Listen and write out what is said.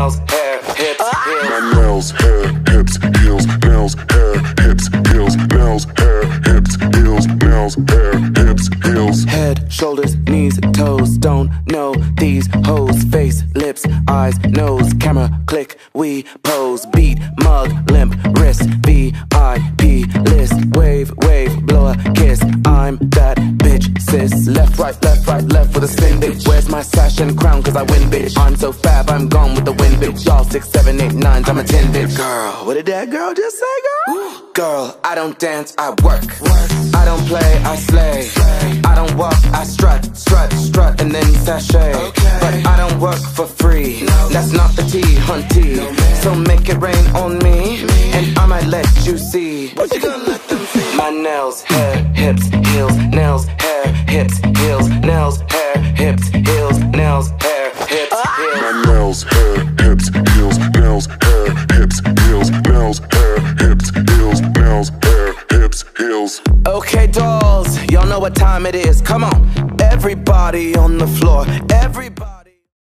nails, hair, hips, heels. My nails, hair, hips, heels, nails, hair, hips, heels, nails, hair, hips, heels, nails, hair, hips, heels. Head, shoulders, knees, toes. Don't know these hoes. Face, lips, eyes, nose. Camera, click, we pose. Beat, mug, limp, wrist. VIP list. Wave, wave, blow a kiss. I'm that bitch, sis. Left, right, left, right, left with a spin, bitch. Where's my sash and crown? Cause I win, bitch. I'm so fab, I'm gone with the wind, bitch. Y'all six, seven, eight, nines, I'm a ten, bitch. Girl, what did that girl just say, girl? Girl, I don't dance, I work. I don't play, I slay. I don't walk, I strut, strut, strut, and then sashay. But I don't work for free. That's not the tea, hunty. So make it rain on me, and I might let you see. What you gonna let them see? My nails, hair, hips, heels, nails, hair, hips, heels, nails, hair, hips, heels. My nails, hair, hips, heels, nails, hair, hips, heels, nails, hair, hips, heels, nails, hair, hips, heels. Okay, dolls, y'all know what time it is. Come on, everybody on the floor, everybody.